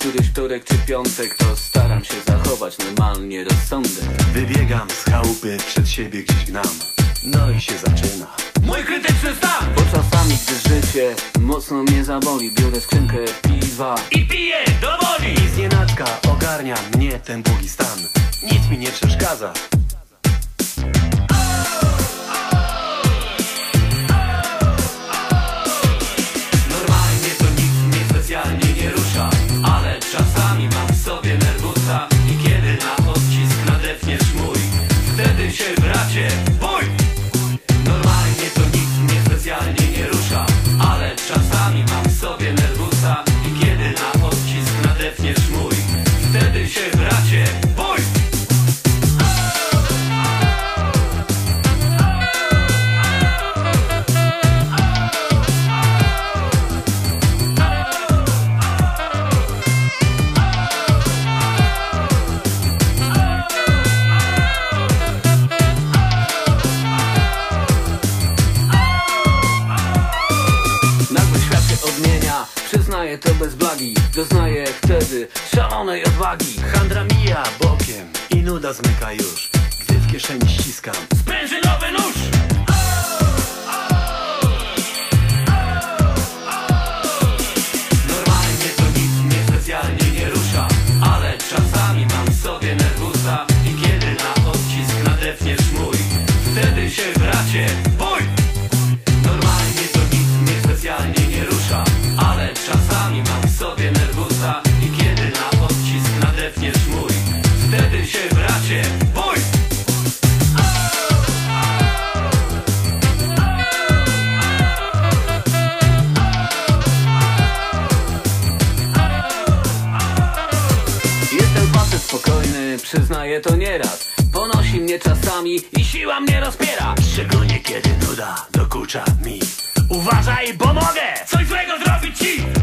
któryś wtorek czy piątek To staram się zachować normalnie rozsądek. Wybiegam z chałupy, przed siebie gdzieś gnam. No i się zaczyna. Mój krytyczny stan Bo czasami, gdy życie mocno mnie zaboli Biorę skrzynkę piwa I piję do woli! I znienacka ogarnia mnie ten długi stan. Nic mi nie przeszkadza bracie bój! Normalnie to nic mnie specjalnie nie rusza Ale czasami mam sobie Przyznaję to bez blagi Doznaję wtedy szalonej odwagi. Handra mija bokiem i nuda zmyka już Gdy w kieszeni ściskam. Sprężynowy nóż spokojny, przyznaję to nieraz Ponosi mnie czasami i siła mnie rozpiera. Szczególnie kiedy nuda dokucza mi. Uważaj, bo mogę coś złego zrobić ci.